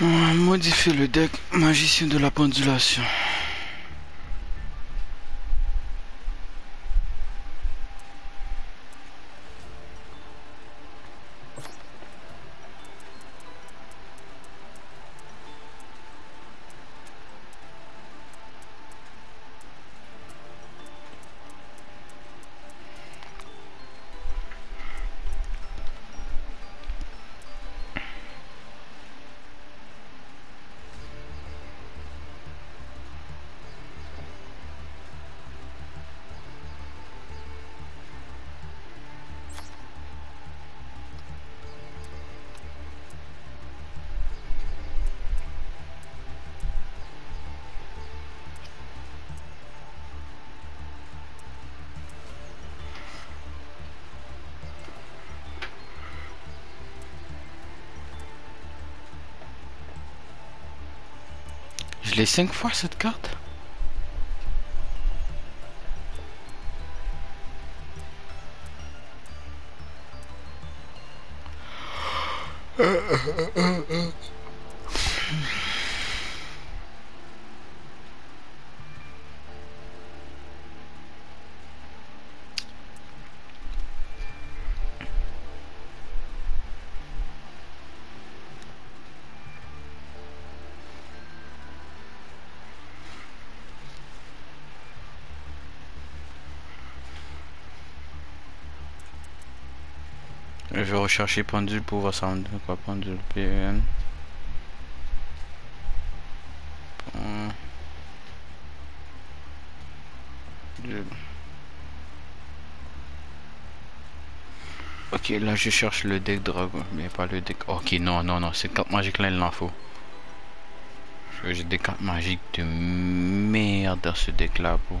Modifier le deck magicien de la pendulation. Je l'ai 5 fois Je vais rechercher pendule pour voir ça quoi pendule PN. Ok, là je cherche le deck dragon, mais pas le deck. Ok, non, non, non, c'est carte magique là, il en faut. J'ai des cartes magiques de merde dans ce deck là, pour.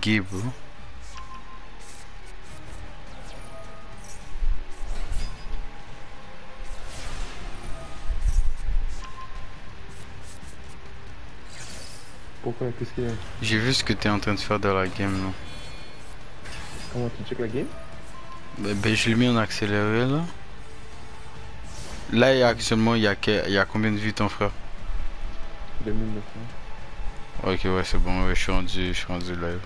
Gay, bro? Pourquoi Qu'est-ce qu'il y a? J'ai vu ce que t'es en train de faire dans la game, là. Comment tu check la game? Ben, ben, je l'ai mis en accéléré, là. Là, il y a actuellement, il y a, que- il y a combien de vues ton frère? 2900. Ok, ouais, c'est bon, je suis rendu, je suis rendu live.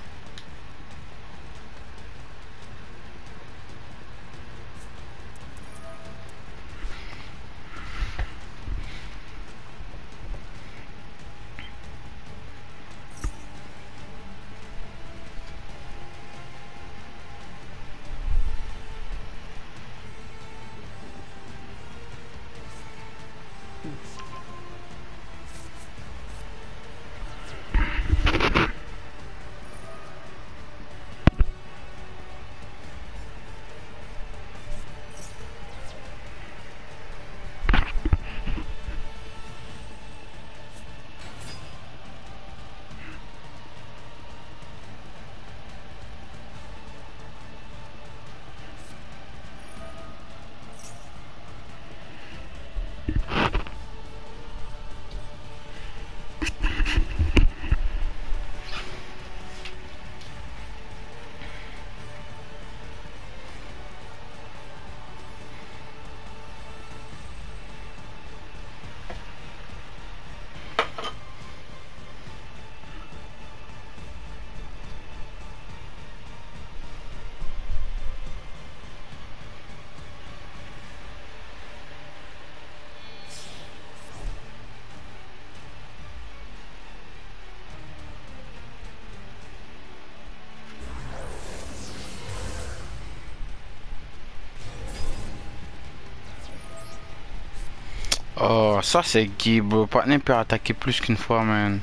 Oh, ça c'est bro. Partner peut attaquer plus qu'une fois, man.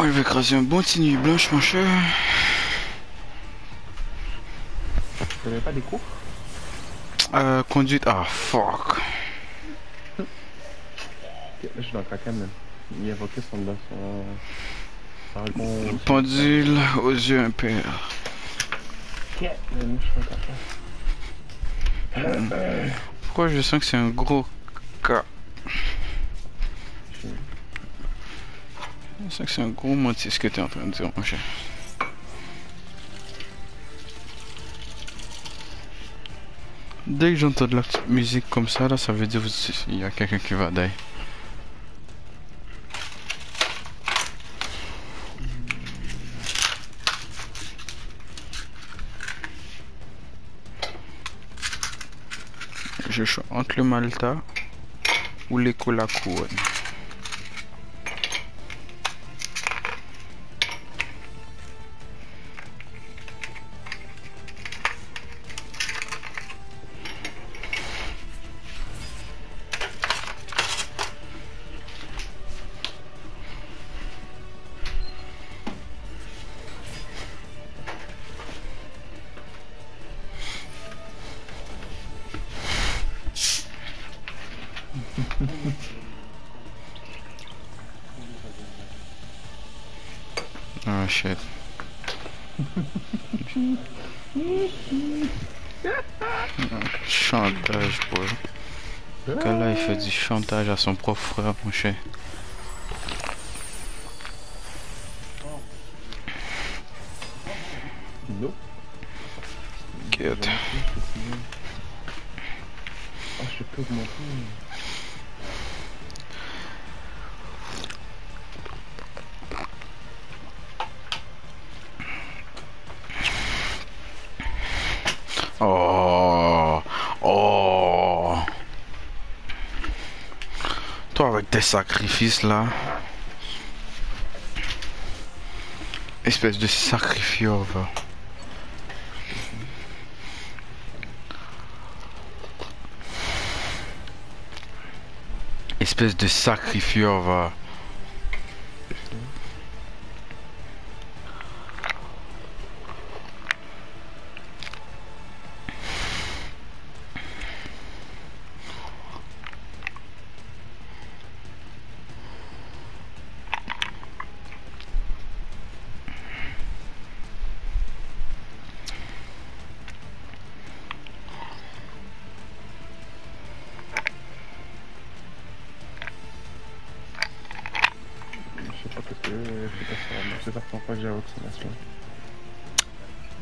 Moi, je vais écraser un bon petit nuit blanche, mon cher. Vous n'avez pas des cours Euh, conduite. Ah, fuck. Là, je suis dans le caca, man. Il y a invoqué son dans son. Pendule aux yeux impairs. Pourquoi je sens que c'est un gros cas? Je sens que c'est un gros moitié ce que tu es en train de dire, mon cher. Dès que j'entends de la petite musique comme ça, là, ça veut dire qu'il y a quelqu'un qui va die. Je suis entre le Malta ou les Couronne. Chantage à son propre frère, mon cher. Non. Good. Ah, je peux augmenter. Oh, oh. Tes sacrifices là. Espèce de sacrifieur va. Espèce de sacrifieur va.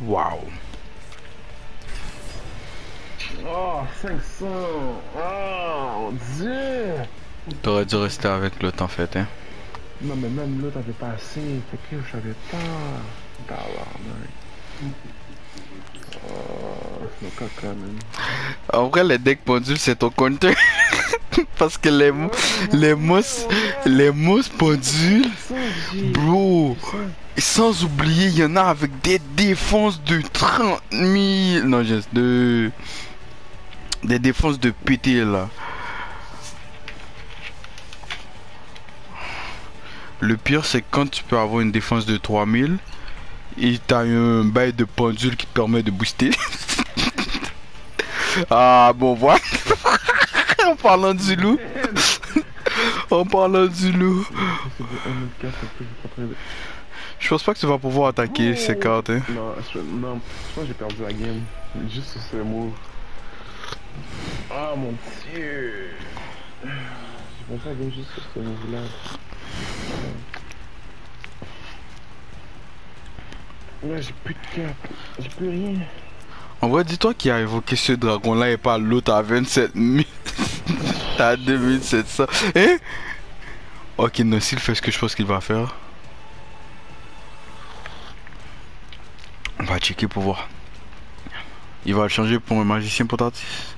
Waouh. Oh, 500 Oh, mon dieu T'aurais dû rester avec l'autre en fait, hein. Non, mais même l'autre avait pas assez. Fait que je savais pas. Oh, c'est le caca, man. En vrai, les decks pendules, c'est ton counter. Parce que les, les mousses, les mousses pendules, bro. Et sans oublier, il y en a avec des défenses de 30 000. Non, juste de. Des défenses de pété là. Le pire, c'est quand tu peux avoir une défense de 3000 et t'as un bail de pendule qui te permet de booster. ah, bon, voilà. en parlant du loup. en parlant du loup. Je pense pas que tu vas pouvoir attaquer ces cartes. Hein. Non, je, non, je pense que j'ai perdu la game. Juste sur ce move. Ah mon dieu! J'ai perdu la game juste sur ce move là. Ouais, j'ai plus de cap. J'ai plus rien. En vrai, dis-toi qui a évoqué ce dragon-là et pas l'autre à 27 000. à 2700. Hein? Ok, non, s'il fait ce que je pense qu'il va faire. On va checker pour voir. Il va le changer pour un magicien portatif.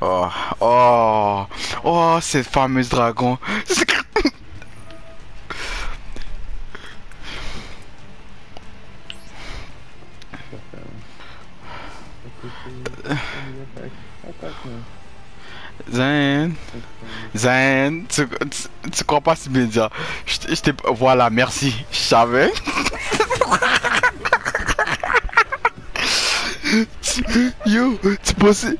Oh, oh, oh, cette fameuse dragon. Zen. Zen. Tu, tu, crois pas bien dire. Je. Voilà, merci. Je savais. Yo, tu pensais.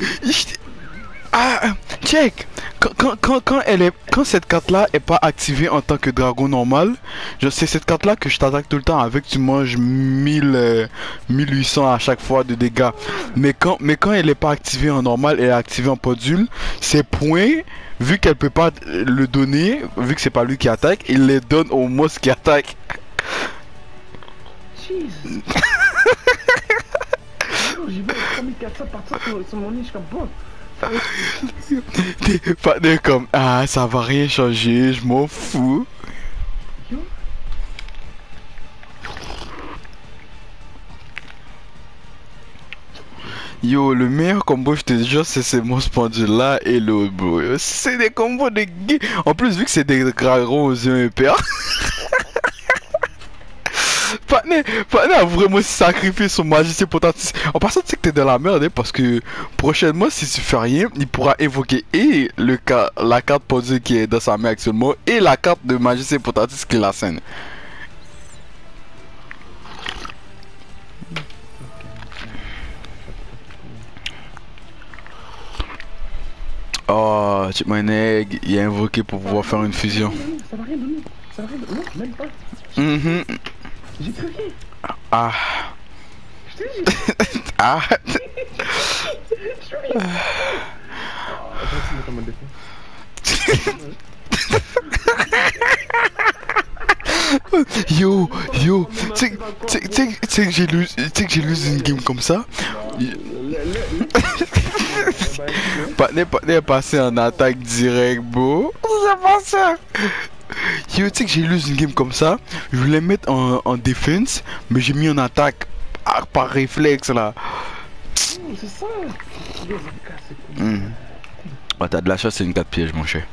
Ah, check. Quand, quand, quand, quand elle est, quand cette carte là est pas activée en tant que dragon normal, je sais cette carte là que je t'attaque tout le temps avec, tu manges 1000, euh, 1800 à chaque fois de dégâts. Mais quand, mais quand elle est pas activée en normal, elle est activée en podule, ses points, vu qu'elle peut pas euh, le donner, vu que c'est pas lui qui attaque, il les donne au monstre qui attaque. Yo, J'y vais avec 3400 partir sur, sur mon nid, je suis comme bon. T'es pas comme, ah, ça va rien changer, je m'en fous. Yo. Le meilleur combo, je te jure, c'est ces monstres là et l'autre, bro. C'est des combos de. En plus, vu que c'est des dragons aux yeux épais. Partner, Partner a vraiment sacrifié son majesté potentiel. En passant, tu sais que t'es dans la merde, hein, parce que prochainement, si tu fais rien, il pourra évoquer et le ca- la carte pendule qui est dans sa main actuellement et la carte de majesté potentiel qui est la scène. Oh, Chip My Egg, il a invoqué pour pouvoir faire une fusion. Ça va rien donner. Ça va rien donner. Même pas. Mhm. J'ai plus rien. Ah, Je te dis, ah. rien. Je vais essayer de mettre en mode défense. Yo, yo, tu sais- tu sais- que j'ai lu, que j'ai lu une game comme ça? Partner, partner est passé en attaque direct, bro. C'est pas ça? Yo, tu sais que j'ai lu une game comme ça. Je voulais mettre en, en défense, mais j'ai mis en attaque ah, par réflexe là. Oh, C'est ça. Hmm. Ah, t'as de la chance, c'est une 4 pièges, mon cher.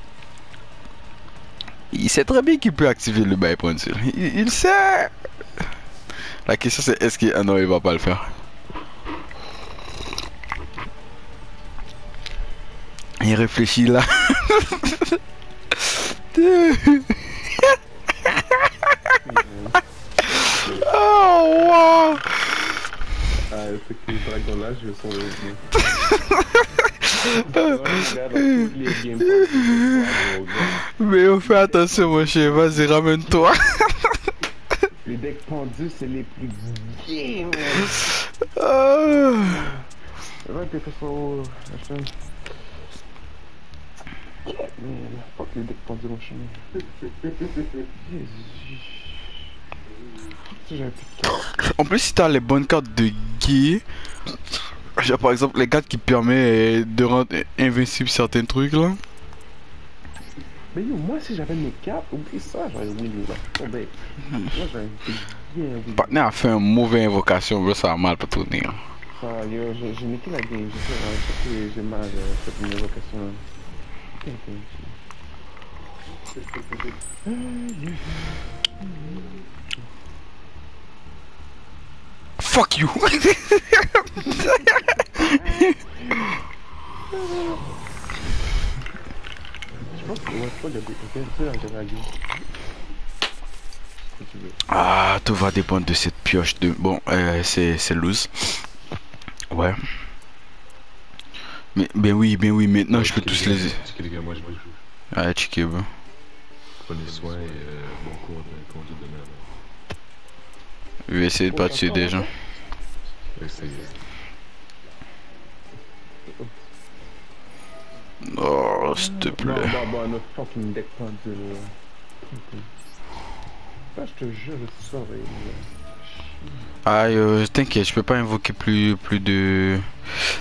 Il sait très bien qu'il peut activer le bail. Il, il sait. La question c'est est-ce qu'il. Ah non, il va pas le faire? Il réfléchit là. oh wow! Ah, le je vais son Regarde, dans les games, gros gars. Mais on fait attention, mon cher. Vas-y, ramène-toi. Les decks pendus, c'est les plus gays. Ouais, t'es Man, mon chemin. Jésus. En plus, si t'as les bonnes cartes de guy, genre par exemple les cartes qui permettent de rendre invincible certains trucs là. Mais yo, moi, si j'avais mes cartes, oublie ça, j'aurais winné là. Oh, ben, moi, j'aurais bien winné. Partner a fait une mauvaise invocation, bro, ça a mal pas hein. Ça, yo, j'ai niqué la game, je sais, j'ai mal euh, cette invocation là. Fuck you! Je pense que, ouais, je crois qu'il y a des veux. ah, tout va dépendre de cette pioche de. Bon, euh, c'est loose. Ouais. Mais ben oui, ben oui, maintenant je peux tous les. Les gars, moi je. Ah, bro. Prenez soin et euh, bon cours de conduite de merde. Je vais essayer de pas tuer des gens. Essayez. Oh, s'il te plaît. Non, bah, bah, notre fucking deck pendu là. Putain. Bah, je te jure, je saurais. Aïe, euh, t'inquiète, je peux pas invoquer plus, plus de...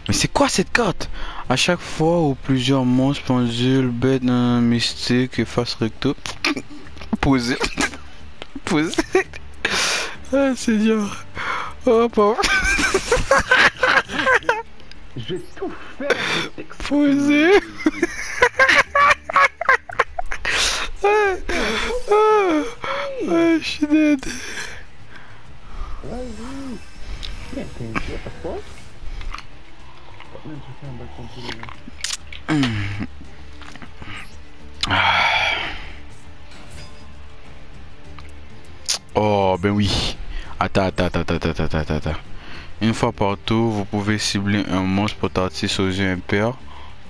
Mais c'est quoi cette carte? À chaque fois où plusieurs monstres, pendules, bêtes, mystiques et face recto... Posé. Posé. Ah, Seigneur. Oh, pauvre. Je vais tout faire. Posé. Ah, ah, ah, je suis dead. Oh, ben oui. Attends, attends, attends, attends, attends, attends, attends. Une fois par tour, vous pouvez cibler un monstre portatif aux yeux impairs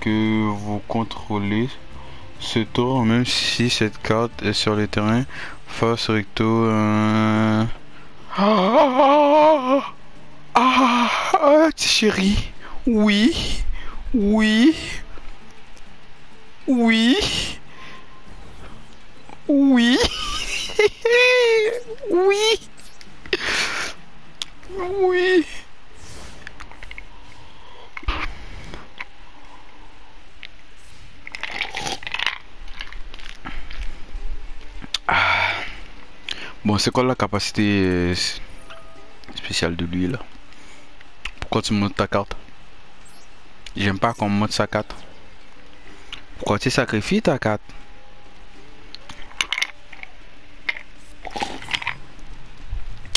que vous contrôlez. Ce tour, même si cette carte est sur le terrain, face recto. Euh... Ah, ah, ah, chérie. Oui. Oui. Oui. Oui. oui. Oui. Ah. Bon, c'est quoi la capacité euh, spéciale de lui là? Pourquoi tu montes ta carte? J'aime pas qu'on monte sa carte. Pourquoi tu sacrifies ta carte?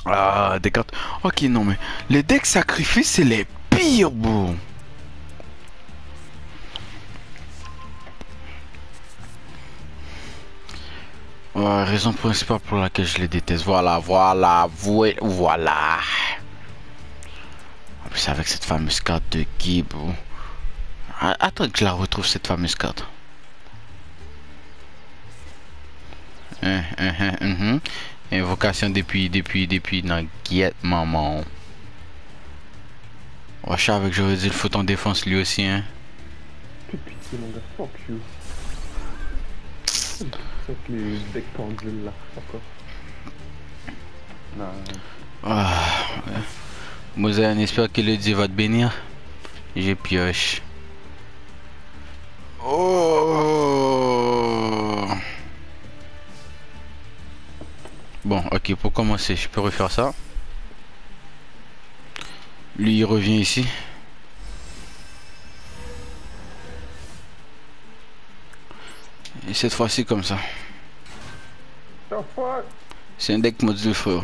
Ah, des cartes. Ok, non, mais les decks sacrifices, c'est les pires, bro. Ouais, raison principale pour laquelle je les déteste. Voilà, voilà, voilà. En plus, avec cette fameuse carte de Guy, bro. Attends que je la retrouve, cette fameuse carte. Hein, hein, hein, hein, Invocation depuis, depuis, depuis, dans Get Maman. Wesh, avec j'aurais dit le foot en défense lui aussi. C'est les decks pendules là, encore. Non. Ah, ouais. Mosaïen, espère que le Dieu va te bénir. J'ai pioche. Oh Bon, ok, pour commencer, je peux refaire ça. Lui, il revient ici. Et cette fois-ci, comme ça. C'est un deck feu.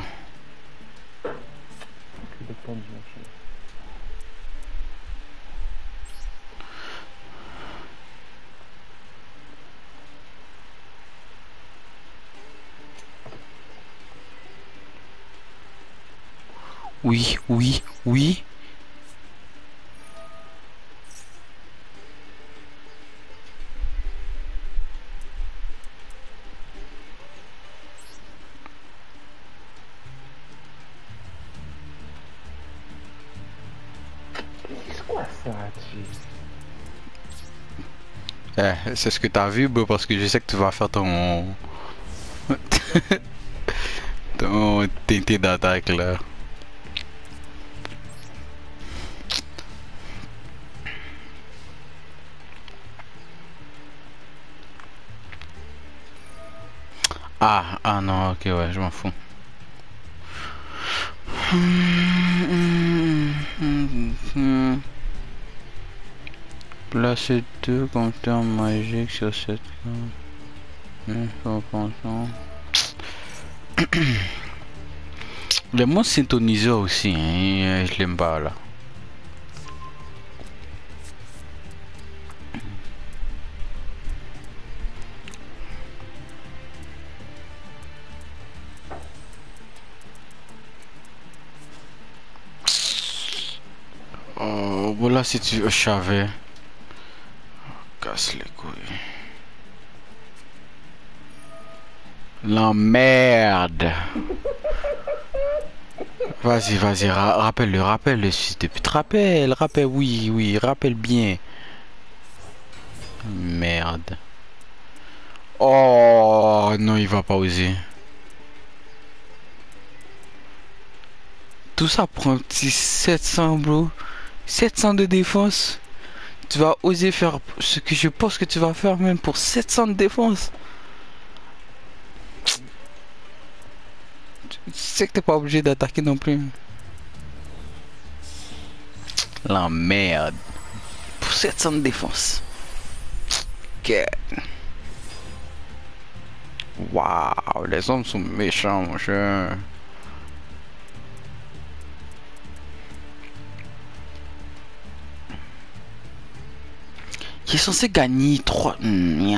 Oui, oui, oui. Eh, c'est ce que t'as vu, parce que je sais que tu vas faire ton... ton tinté d'attaque, là. Ah, ah non, ok, ouais, je m'en fous. Placez deux compteurs magiques sur cette carte. Le mot syntoniseur aussi, hein, je l'aime pas là. Oh, voilà si tu savais. Casse les couilles. La merde. Vas-y, vas-y, ra rappelle-le, rappelle-le, si tu te rappelle, rappelle, oui, oui, rappelle bien. Merde. Oh, non, il va pas oser. Tout ça prend un petit 700, bro. 700 de défense. Tu vas oser faire ce que je pense que tu vas faire même pour 700 de défense. Tu sais que t'es pas obligé d'attaquer non plus. La merde. Pour 700 de défense. Ok. Waouh, les hommes sont méchants, mon cher. Qui est censé gagner 3... Hmm,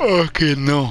Ok, non.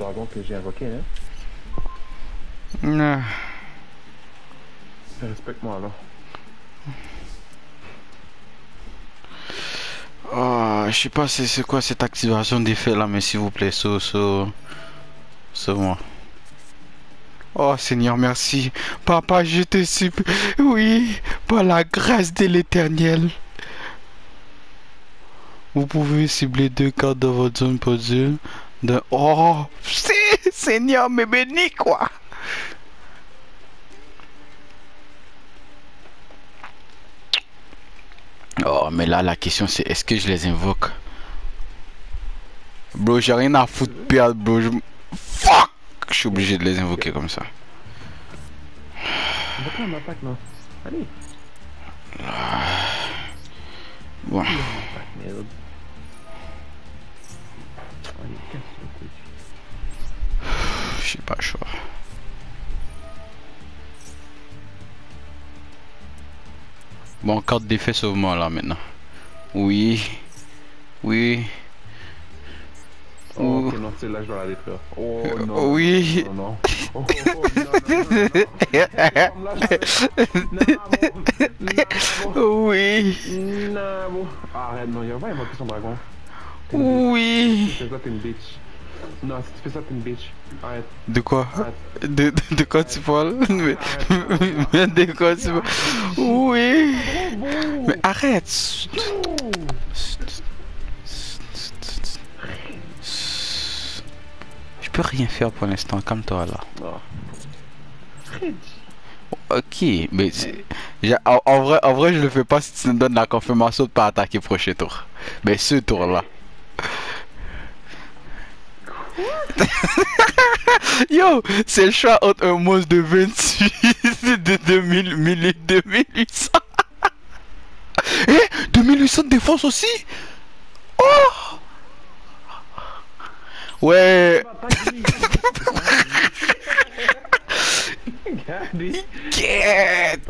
dragon que j'ai invoqué, hein. Non. Respecte-moi alors. Oh, je sais pas c'est quoi cette activation d'effet là, mais s'il vous plaît, sauve, sauve, sauve-moi. Oh Seigneur, merci. Papa, je te supplie. Oui, par la grâce de l'éternel. Vous pouvez cibler deux cartes dans votre zone puzzle. De... Oh, c'est- Seigneur, me bénis quoi. Oh, mais là, la question c'est est-ce que je les invoque? Bro, j'ai rien à foutre de perdre, bro. Je... Fuck Je suis obligé de les invoquer comme ça. On m'attaque, non? Allez. Bon. Je sais pas choix. Bon, carte d'effet sauve-moi là maintenant. Oui. Oui. Oh, Ouh. ok, non, c'est là, je vais la détruire. Oh, Euh, non. oui. Oh, oh, oh, non, non, non, non. Non. Oui. Non. Arrête, non, il va pas invoquer son dragon. Oui. De quoi? De, de, de quoi tu parles? Mais, de quoi tu parles? Oui. Mais arrête. Je peux rien faire pour l'instant, calme-toi là. Non. Arrête. Ok, mais en, en vrai, en vrai, je le fais pas si tu me donnes la confirmation de pas attaquer prochain tour. Mais ce tour-là. Yo, c'est le choix entre un monstre de 28 de 2000, 1000 et 2800. Eh, 2800 de défense aussi? Oh Ouais. Get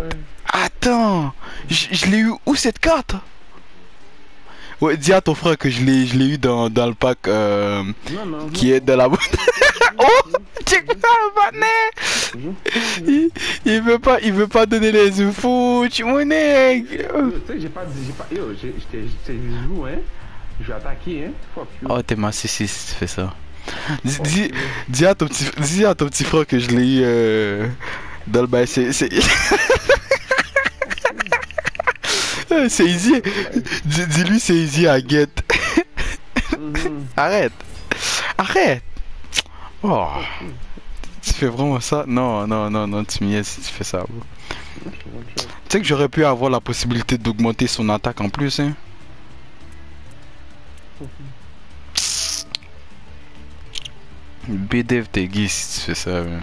Attends, je l'ai eu où cette carte? Ouais, dis à ton frère que je l'ai je l'ai eu dans, dans le pack euh, Non, non. qui est dans la boîte. oh le non. il, il veut pas il veut pas donner les infos, tu mon. Yo, Tu sais, j'ai pas. J'ai pas. Yo, j'étais. j'étais- Je joue, hein. Je vais attaquer, hein. Fuck you. Oh, t'es tu fais ça. Dis, dis, dis à ton petit, dis à ton petit frère que je l'ai eu euh, dans le bail. C'est, c'est... C'est easy. Dis- Dis-lui c'est easy à get. Mhm. Arrête. Arrête. Oh. Tu fais vraiment ça? Non, non, non, non, tu m'y es si tu fais ça. bro. Tu sais que j'aurais pu avoir la possibilité d'augmenter son attaque en plus, hein? BDF t'es si tu fais ça, man.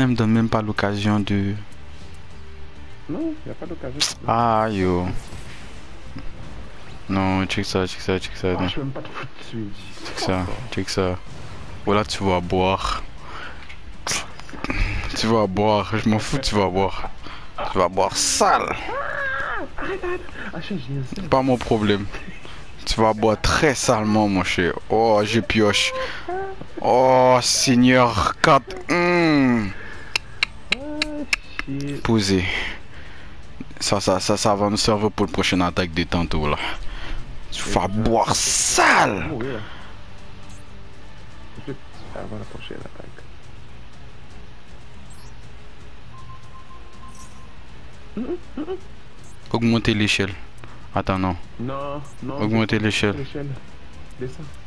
Partner me donne même pas l'occasion de... Non, y a pas d'occasion. Ah yo. Non, check ça, check ça, check ça. Ah, je peux même pas te foutre dessus. Check ça, check ça. Voilà, tu vas boire. Tu vas boire, je m'en fous, tu vas boire. Tu vas boire sale. Ah, Pas mon problème. Tu vas boire très salement, mon cher. Oh, je pioche. Oh, Seigneur 4. Hmm. Shit. Posé. Ça, ça, ça, ça va nous servir pour le prochain attaque de tantôt, là. Tu vas boire sale. Avant la prochaine attaque. Augmenter l'échelle. Attends, non. Non, non. Augmenter l'échelle.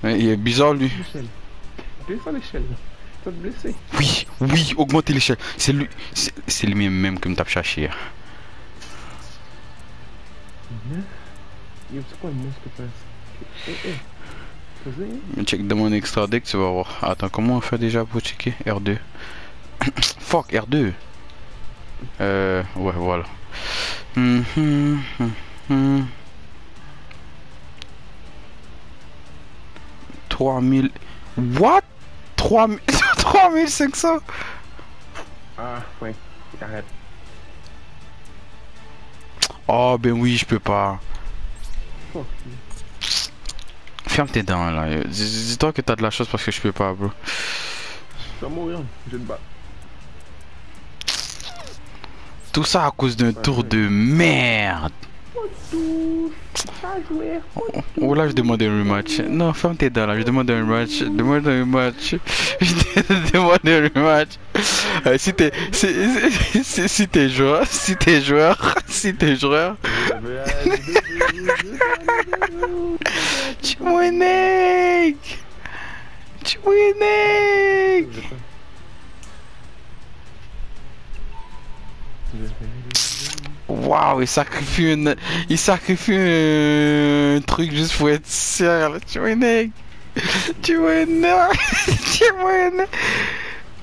Il est bizarre, lui. L'échelle. Descends l'échelle. Te blesser. Oui, oui, augmenter l'échelle. C'est lui, c'est c'est lui même qui me tape chercher. Yo, c'est quoi le monstre que tu passes Eh, eh. Check de mon extra deck, tu vas voir. Attends, comment on fait déjà pour checker? R2 Fuck, R2 Euh, ouais, voilà. Hum, hum. 3000. What? 3000 3500 Ah, ouais. Arrête. Oh, ben oui, je peux pas. Ferme tes dents là. Dis- Dis-toi que t'as de la chance parce que je peux pas, bro. Mourir. Je vais te battre. Tout ça à cause d'un tour de merde. Oh là, je demande un rematch. Non, ferme tes dents là, je demande un rematch. Demande un rematch. Je demande un rematch. Euh, si t'es si, si, si- si t'es joueur, si t'es joueur, si t'es joueur, tu m'énerves. Tu. Waouh, il sacrifie une, il sacrifie un truc juste pour être sûr. Tu m'énerves. Tu m'énerves. Tu m'énerves.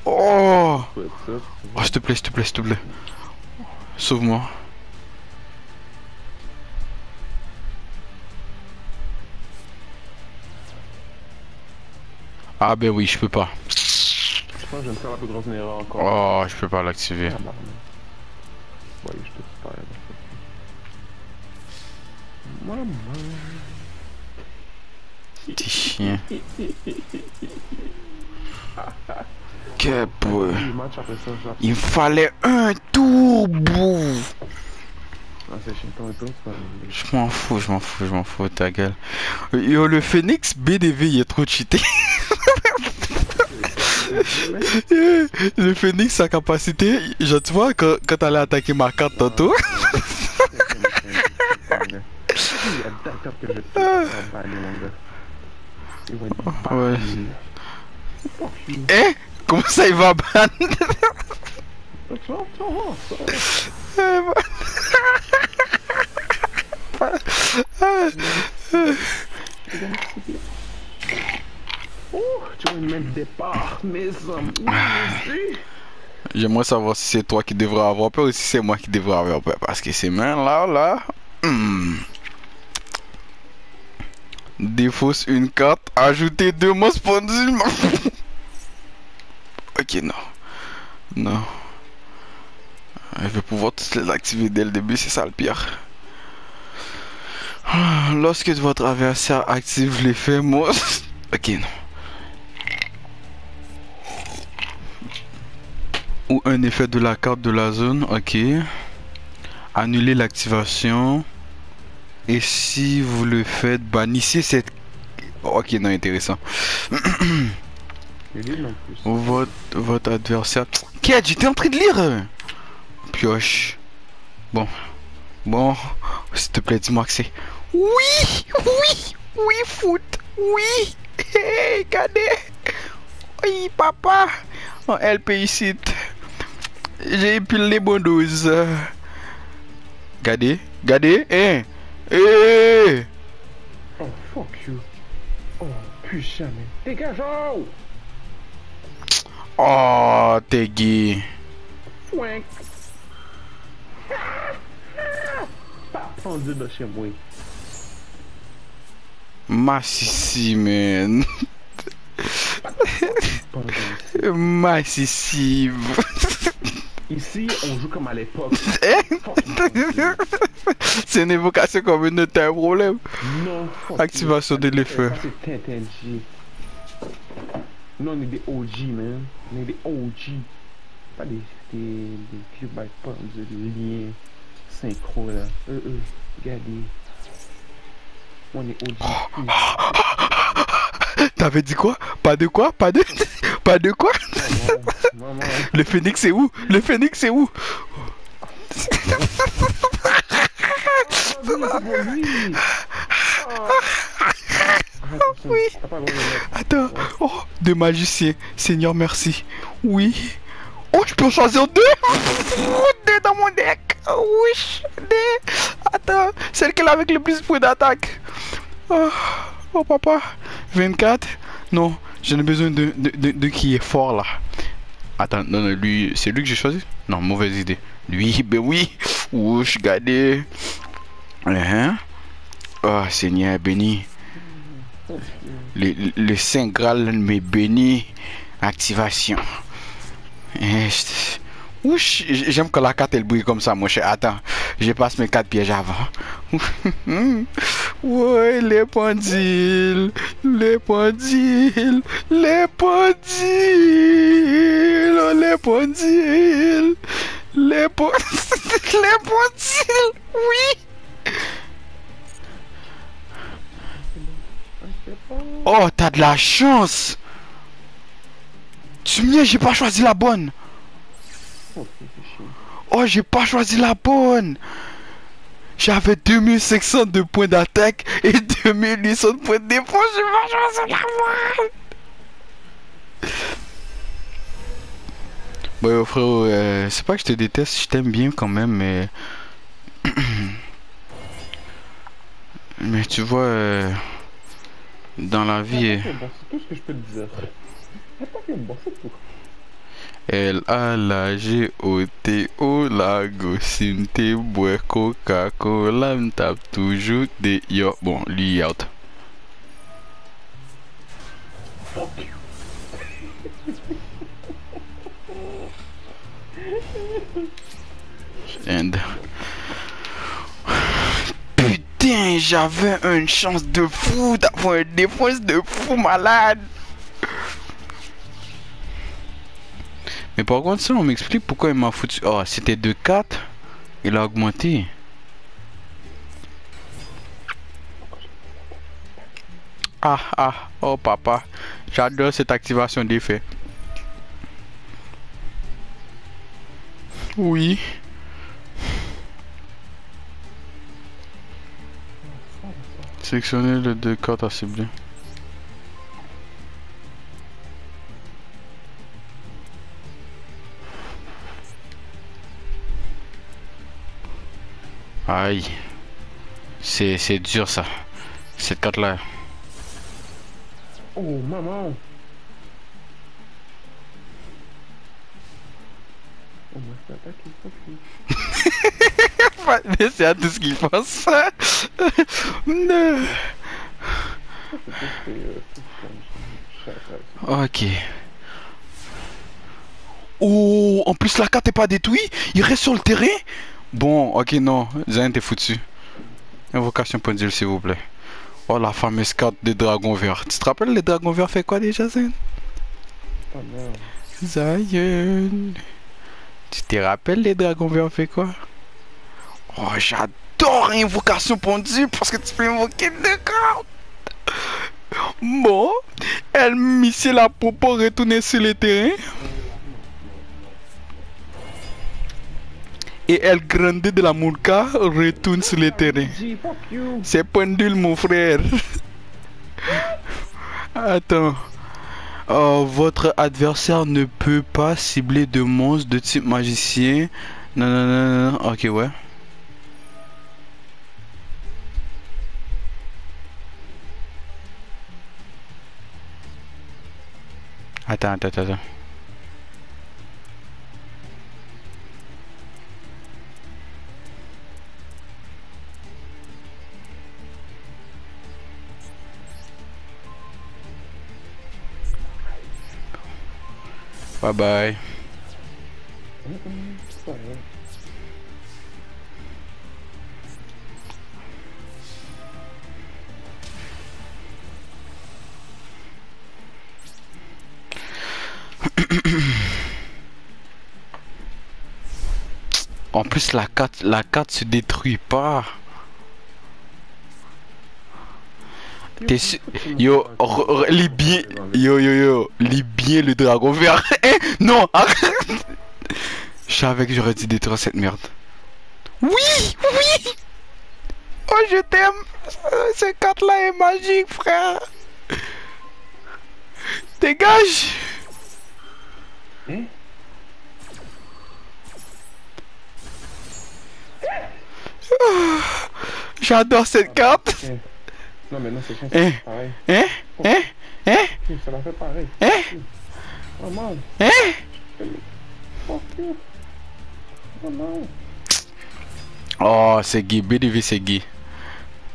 Oh. Oh, s'il te plaît, s'il te plaît, s'il te plaît. Sauve-moi. Ah ben oui, je peux pas. Je pense que je viens de faire la plus grosse erreur encore. Oh, je peux pas l'activer. Ah, bah, Ouais, tour, bouffe. Ah, c'est chiant, ton tour, c'est pas Je m'en fous, je m'en fous, je m'en fous, ta gueule. Yo, le Phoenix BDV, il est trop cheaté. le Phoenix, sa capacité, genre, tu vois, quand, quand t'allais attaquer ma carte tantôt, ça. Vas me mettre des parts, mes hommes. Oui, merci. J'aimerais savoir si c'est toi qui devrais avoir peur ou si c'est moi qui devrais avoir peur. Parce que ces mains là, là. hmm. Défausse une carte, ajouter deux mots sponsorisme. ok, non. Non. Je vais pouvoir tous les activer dès le début, c'est ça le pire. Lorsque votre adversaire active l'effet monstre... Ok, non. Ou un effet de la carte de la zone, ok. Annuler l'activation. Et si vous le faites, bannissez cette... Ok, non, intéressant. Votre, votre adversaire... Quête, j'étais en train de lire Pioche. Bon. Bon. S'il te plaît, dis-moi que c'est... Oui Oui Oui, foot Oui Hey, regardez Oui, papa En LP ici. J'ai pile les bonnes doses. Regardez, regardez, hein? Eh Oh, fuck you. Oh, putain, mais. Dégage, oh! Oh, t'es gay. Fouin. Pas pendu de chez moi. Massissi, man. Massissi. Ici, on joue comme à l'époque. C'est une évocation communautaire, un problème. Non. Activation de c'est Tintin G. Non, on est des OG, man. On est des OG. Pas des, des, des cubes by pumps, des liens synchro, là. Euh, euh, regardez. On est OG. T'avais dit quoi? Pas de quoi? Pas de... Pas de quoi? Maman, maman. Le phénix c'est où? Le phénix c'est où? oui, de. Attends. Oh, deux magiciens. Seigneur, merci. Oui. Oh, je peux choisir deux Deux dans mon deck. Oui, deux. Attends. Celle qui a avec le plus de points d'attaque. Oh, oh, papa. 24. Non, j'en ai besoin de, de, de, de qui est fort là. Attends, non, non, lui, c'est lui que j'ai choisi? Non, mauvaise idée. Lui, ben oui. Ouch, regardez. Hein? Oh, Seigneur béni. Le, le Saint Graal me bénit. Activation. Eh, Ouch, j'aime quand la carte elle brille comme ça, mon cher. Attends, je passe mes quatre pièges avant. ouais, les pendules, les pendules, les pendules, oh, les pendules, les pendules, les pendules, oui. Oh, t'as de la chance. Tu dis, j'ai pas choisi la bonne. Oh, j'ai pas choisi la bonne. J'avais 2500 de points d'attaque et 2800 de points de défense. J'ai pas choisi la bonne. Bon, frérot, euh, c'est pas que je te déteste, je t'aime bien quand même, mais. mais tu vois, euh, dans la vie. C'est tout ce que je peux te dire. L A la G O T O la gossine te bois Coca-Cola me tape toujours des yo bon lui out. Fuck you. And J'avais une chance de fou d'avoir une défense de fou malade. Mais par contre ça on m'explique pourquoi il m'a foutu. Oh c'était de 4 Il a augmenté. Ah ah oh papa J'adore cette activation d'effet. Oui. Sélectionnez le deux cartes à cibler. Aïe. C'est dur ça. Cette carte là. Oh, maman. Oh, moi, je t'attaque. Mais c'est à tout ce qu'il pense. Ok. Oh, en plus la carte est pas détruite. Il reste sur le terrain. Bon, ok, non. Zayn, t'es foutu. Invocation pendule, s'il vous plaît. Oh, la fameuse carte des dragons verts. Tu te rappelles, les dragons verts fait quoi déjà, Zayn? Zion. Tu te rappelles, les dragons verts fait quoi? Oh, j'adore invocation pendule parce que tu peux invoquer deux cartes. Bon, elle missile la pour retourner sur le terrain. Et elle grandit de la Moulka retourne sur le terrain. C'est pendule, mon frère. Attends. Euh, votre adversaire ne peut pas cibler de monstres de type magicien. Non, non, non, non. Ok, ouais. Attends, attends, attends. Bye En plus, la carte, la carte se détruit pas. T'es sûr- Yo, lis bien. Yo, yo, yo. Lis bien le dragon vert. Eh, non, arrête. Je savais que j'aurais dû détruire cette merde. Oui, oui. Oh, je t'aime. Euh, Cette carte-là est magique, frère. Dégage. Hein? J'adore cette carte. Eh. Non, mais non, c'est chiant, Eh. pareil. Hein, hein, hein, Eh, Ça l'a fait pareil. hein, Oh man, hein. fuck you. Oh non. Oh, c'est Guy. BDV, c'est Guy. J'adore ça là. C'est ça.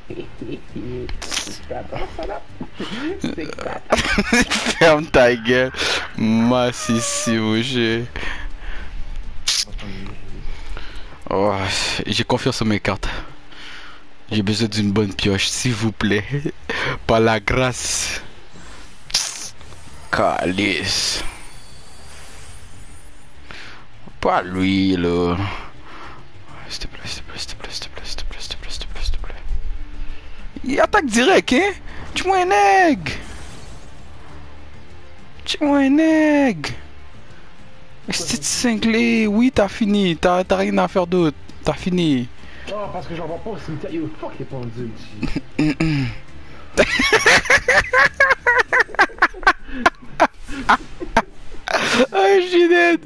Ferme ta gueule. Massissimo jeu. Oh, j'ai confiance en mes cartes. J'ai besoin d'une bonne pioche, s'il vous plaît. Par la grâce. Calice. Pas lui, là. S'il te plaît, s'il te plaît, s'il te plaît, Il attaque direct, hein? Tu-moi un egg! Tu-moi un egg! C'est cinglé, oui, t'as fini, t'as rien à faire d'autre, t'as fini. Oh, parce que j'en vois pas au cimetière. Yo, fuck les pendules. G. Ah, Ginette!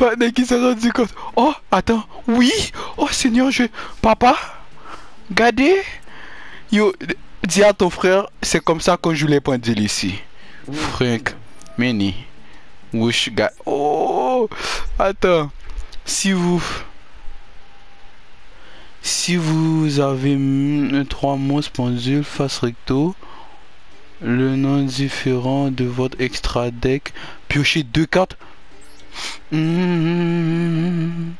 Maintenant qui s'est rendu compte. Oh, attends, oui! Oh, Seigneur, je. Papa? Regardez! Yo, dis à ton frère, c'est comme ça qu'on joue les pendules ici. Frank, Manny, Wish, ga- Oh! Attends. Si vous. Si vous avez trois monstres pendules face recto, le nom différent de votre extra deck, piochez deux cartes. Mm.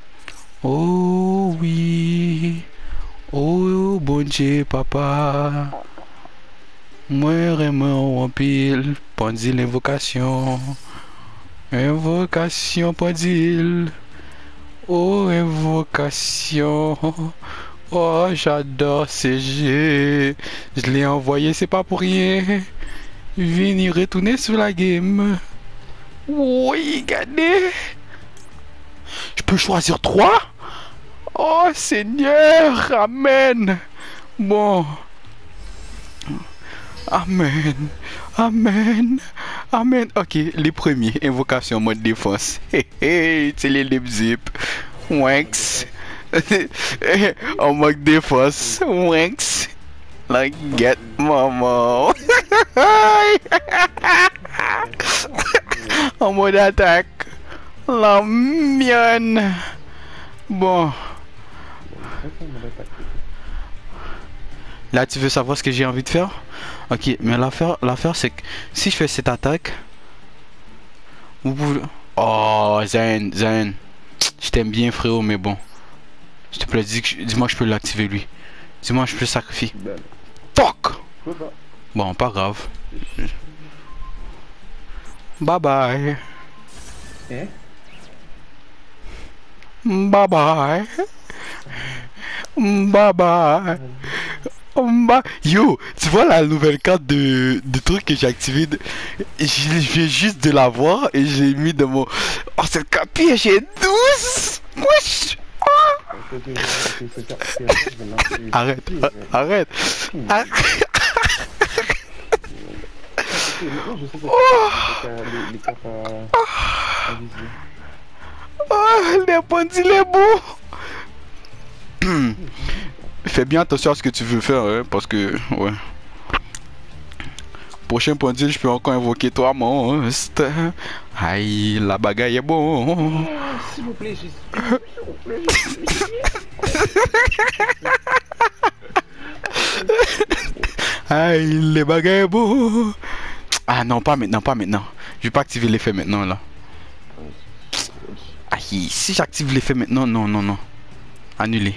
Oh oui. Oh bon Dieu, papa. Moi, Raymond, en pile, pendule invocation. Invocation, pendule. Oh, invocation. Oh, j'adore jeux. Je l'ai envoyé, c'est pas pour rien. Venir retourner sur la game. Oui, regardez. Je peux choisir trois? Oh, Seigneur. Amen. Bon. Amen. Amen. Amen. Ok, les premiers. Invocation mode défense. Hey, hey, c'est les lip zip. Wanks. en mode défense. Wanks. Like, get mama. en mode attaque. La mienne. Bon. Là, tu veux savoir ce que j'ai envie de faire? Ok, mais l'affaire, l'affaire c'est que si je fais cette attaque, vous pouvez... Oh, Zayn, Zayn. Je t'aime bien, frérot, mais bon. S'il te plaît, dis-moi que je peux l'activer, lui. Dis-moi je peux sacrifier. Fuck! Bon, pas grave. Bye bye. Hein? Bye bye. Bye bye. Yo, tu vois la nouvelle carte de, de truc que j'ai activé Je viens juste de la voir et j'ai mis dans mon... Oh, cette piège est douce Wesh lancer. Arrête, arrête Arrête. Oh, les bandits, les beaux Fais bien attention à ce que tu veux faire, hein, parce que, ouais. Prochain point de vue, je peux encore invoquer toi, monstre. Aïe, la bagaille est bon. Jésus. S'il vous plaît, Jésus. Aïe, les bagailles est bon. Ah non, pas maintenant, pas maintenant. Je vais pas activer l'effet maintenant, là. Aïe, si j'active l'effet maintenant, non, non, non. Annulé.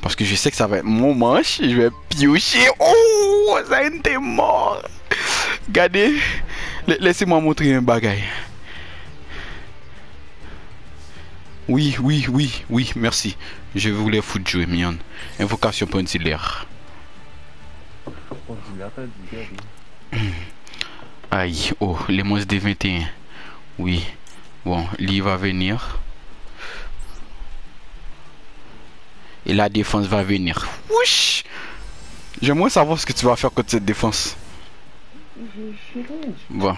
Parce que je sais que ça va être mon manche. Je vais piocher. Oh, ça a été mort. Regardez. La- Laissez-moi montrer un bagaille. Oui, oui, oui, oui, merci. Je voulais foutre jouer, mignonne. Invocation regardez. Aïe, oh, les monstres des 21. Oui. Bon, lui va venir. Et la défense va venir. Wesh J'aimerais savoir ce que tu vas faire contre cette défense. Bon.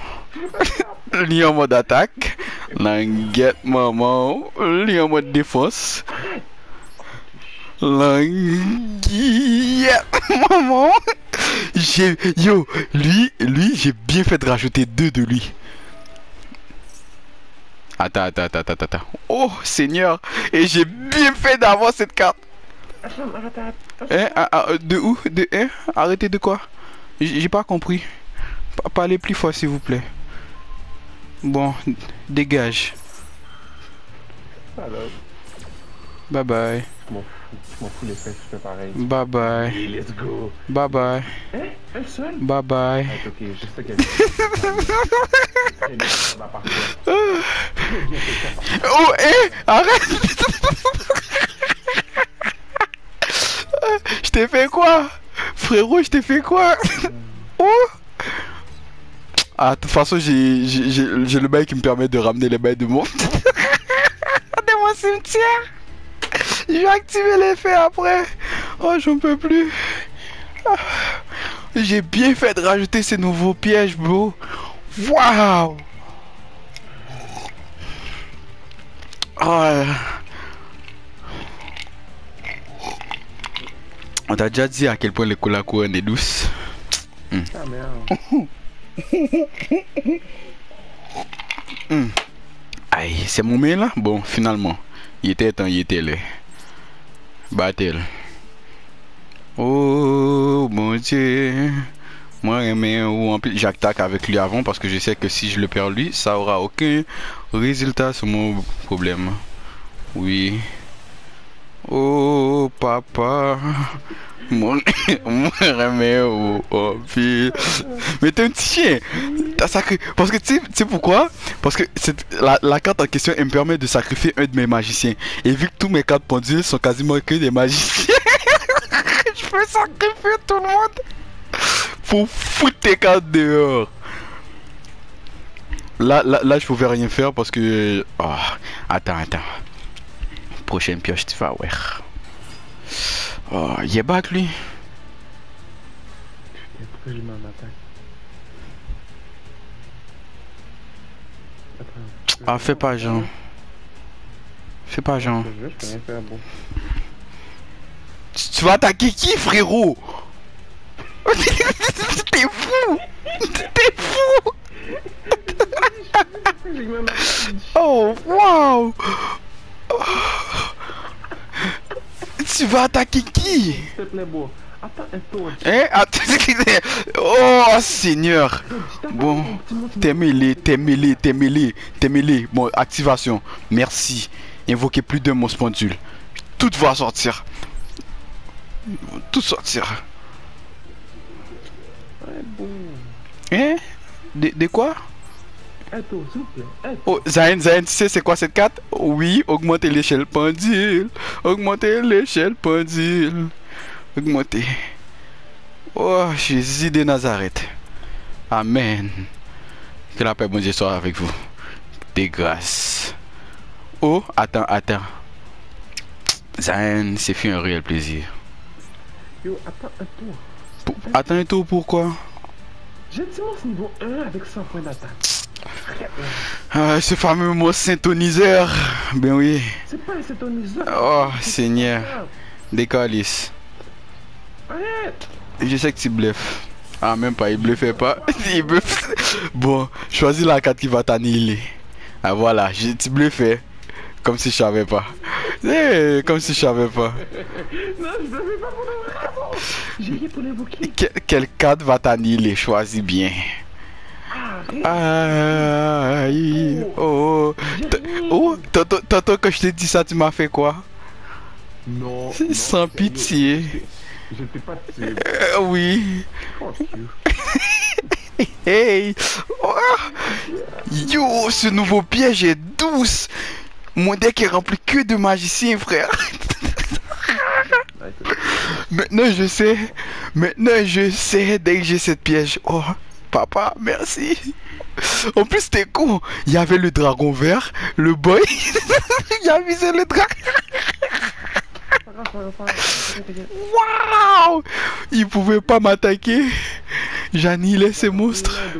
Lui en mode attaque. Languette maman. Lui en mode défense. Languette maman. Yo, lui, lui, j'ai bien fait de rajouter deux de lui. Attends, attends, attends, attends, attends. Oh, Seigneur. Et j'ai bien fait d'avoir cette carte. Hein, ah, ah, de où? De hein? Arrêtez de quoi? J'ai pas compris. Pa- Parlez plus fort, s'il vous plaît. Bon, dégage. Alors, Bye bye. fous. Je m'en fous les fesses, je fais pareil. Bye bye. Let's go. Bye bye. Hein? Bye bye. Ah, ok, je sais qu'elle. Oh, hé Arrête Je t'ai fait quoi? Frérot, je t'ai fait quoi? Oh Ah, de toute façon, j'ai le bail qui me permet de ramener les bails de mon... de mon cimetière Je vais activer l'effet après Oh, j'en peux plus Ah. J'ai bien fait de rajouter ces nouveaux pièges, bro Waouh Oh. On t'a déjà dit à quel point le cola couronne est douce. Ah, merde. Aïe, c'est mon mail là? Bon, finalement. Il était temps, il était là. Battle. Oh mon dieu. Moi, mais ou en plus, j'attaque avec lui avant parce que je sais que si je le perds lui, ça aura aucun résultat sur mon problème. Oui. Oh papa. Remède au oh, puis- Mais t'es un petit chien. Parce que tu sais- pourquoi? Parce que la, la carte en question, elle me permet de sacrifier un de mes magiciens. Et vu que tous mes cartes pendules sont quasiment que des magiciens, je peux sacrifier tout le monde pour foutre tes cartes dehors. Là, là, là, je pouvais rien faire parce que. Oh, attends, attends. Prochaine pioche, tu vas voir. Oh, il est back lui. Pourquoi attaque? Attends. Ah, fais pas genre. Fais pas genre. Je je peux rien faire, bon. Tu tu vas attaquer qui, frérot? T'es fou T'es fou. Oh, waouh Tu vas attaquer qui? S'il te plaît, bon. Attends un tour. Hein? Attends. Oh, Seigneur. Bon, T'es mêlé, t'es mêlé, t'es mêlé, t'es mêlé. Bon, activation. Merci. Invoquez plus de mon spondule. Tout va sortir. Tout sortir. Hein? De, de quoi? S'il vous plaît. Oh, Zayn, Zayn, tu sais c'est quoi cette carte? Oui, augmenter l'échelle pendule. Augmenter l'échelle pendule. Augmenter. Oh, Jésus de Nazareth. Amen. Que la paix, bon Dieu, soit avec vous. Des grâces. Oh, attends, attends. Zayn, c'est fait un réel plaisir. Yo, attends un tour. Pour- attends un tour, pourquoi? J'ai ce niveau 1 avec 100 points d'attaque. Ah, ce fameux mot syntoniseur. Ben oui. C'est pas un synthoniseur. Oh, Seigneur. Arrête. Je sais que tu bluffes. Ah, même pas, il bluffait pas. il bluffe. Bon, choisis la carte qui va t'annihiler. Ah, voilà, je, tu bluffais. Comme si je savais pas. Eh, comme si je savais pas. Non, je pas pour le. J'ai pour l'invoquer. Que- quelle carte va t'annihiler? Choisis bien. Aïe. Oh. Oh, tantôt que je t'ai dit ça, tu m'as fait quoi? Non. Sans pitié. Je t'ai pas tué. Euh, oui. You. Hey Oh. Yo, ce nouveau piège est douce Mon deck est rempli que de magiciens, frère Ah. Maintenant, je sais. Maintenant, je sais dès que j'ai cette piège. Oh, papa, merci. En plus, c'était con. Il y avait le dragon vert, le boy. Il a visé le dragon. Waouh Il pouvait pas m'attaquer. J'annihilais ces monstres.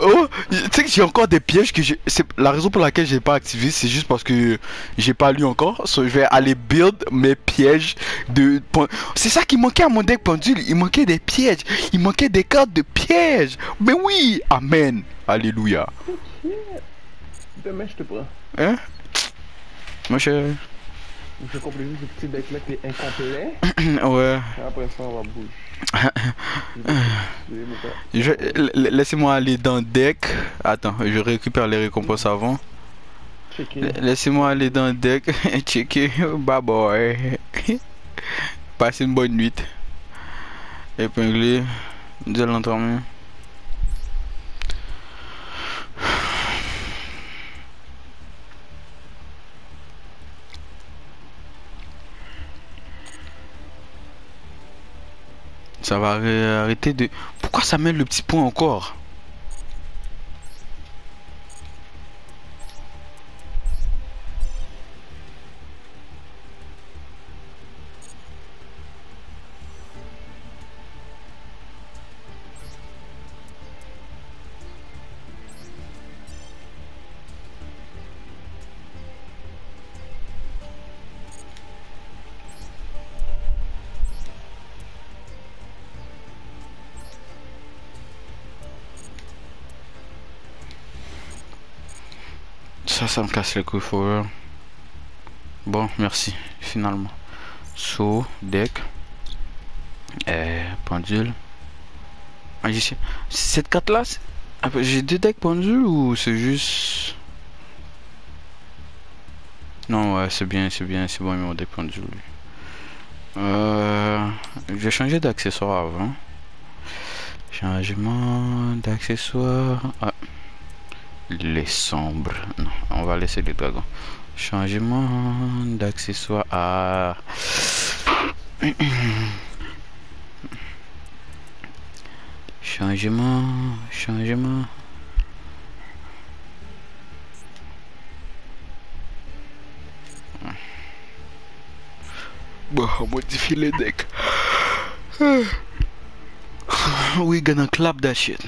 Oh, tu sais que j'ai encore des pièges que j'ai. C'est la raison pour laquelle j'ai pas activé, c'est juste parce que j'ai pas lu encore. Je vais aller build mes pièges de. C'est ça qui manquait à mon deck pendule. Il manquait des pièges. Il manquait des cartes de pièges. Mais oui, amen, alléluia. Demain, je te prends. Hein? Mon cher. Je complète juste ce petit deck-là qui est incomplet. ouais. Et après ça, on va bouger. Je Laissez-moi aller dans le deck. Attends, je récupère les récompenses avant. Laissez-moi aller dans le deck, checker, bye boy. Passez une bonne nuit. Épinglé, de l'entraînement. Ça va arrê- arrêter de... Pourquoi ça met le petit point encore? Ça, me casse les couilles, Forer. Bon, merci, finalement. Saut, deck. Euh, pendule. Magicien. Cette carte-là, ah, bah, j'ai deux decks pendule ou c'est juste... Non, ouais, c'est bien, c'est bien, c'est bon, mon deck pendule. Euh, je vais changer d'accessoire avant. Changement d'accessoire. Ah. Les sombres. Non, on va laisser les dragons. Changement d'accessoire à. changement. Changement. Bon, on les decks. We gonna clap that shit.